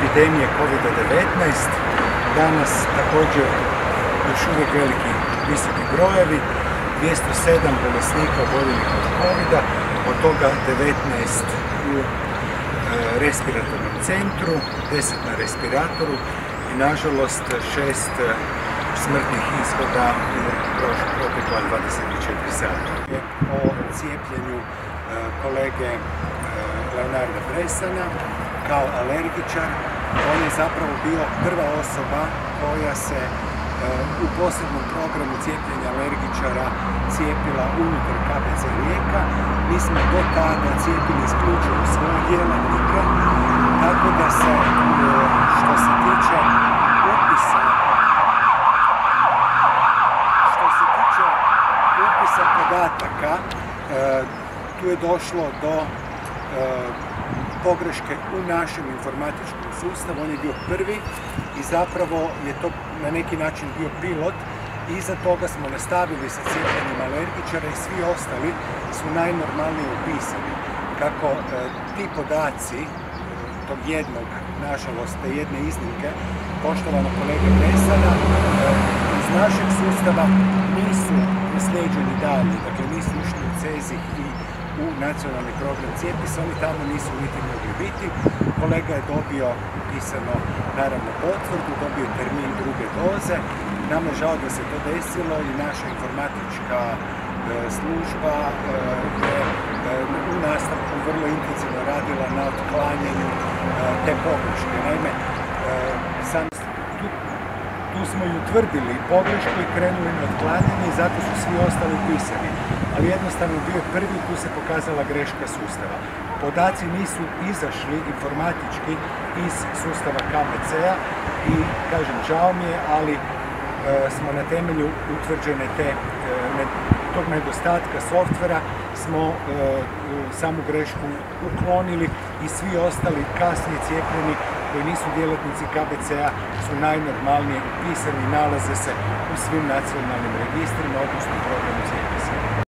epidemije COVID-19. Danas također još uvijek veliki visoki brojevi, 207 bolesnika oboljelih od covid od toga 19 u e, respiratornom centru, 10 na respiratoru i nažalost šest e, smrtnih ishoda u protekla 24 sata. O cijepljenju e, kolege Leonarda Bresana kao alergičar. On je zapravo bio prva osoba koja se u posebnom programu cijepljenja alergičara cijepila unutar KBC Rijeka. Mi smo do tada cijepili isključivo svoje djelatnike, tako da se što se tiče upisa što se tiče upisa podataka, e, tu je došlo do e, pogreške u našem informatičkom sustavu. On je bio prvi i zapravo je to na neki način bio pilot. Iza toga smo nastavili sa cijepljenjem alergičara i svi ostali su najnormalnije upisani. Kako e, ti podaci tog jednog, nažalost, te jedne iznimke, poštovano kolege Bresana, e, iz našeg sustava nisu naslijeđeni dalje, dakle nisu ušli u CEZIH i u nacionalni program Cijepi oni tamo nisu niti mogli biti. Kolega je dobio pisano, naravno, potvrdu, dobio termin druge doze. Nama je žao da se to desilo i naša informatička e, služba e, je e, u nastavku vrlo intenzivno radila na otklanjanju te pogreške. Naime, sam smo i utvrdili pogrešku i krenuli na otklanjanje i zato su svi ostali pisani. Ali jednostavno bio prvi, tu se pokazala greška sustava. Podaci nisu izašli informatički iz sustava KBC-a i kažem, žao mi je, ali e, smo na temelju utvrđene te, e, tog nedostatka softvera smo e, samu grešku uklonili i svi ostali kasnije cijepljeni koji nisu djelatnici KBC-a su najnormalnije upisani nalaze se u svim nacionalnim registrima, odnosno programu.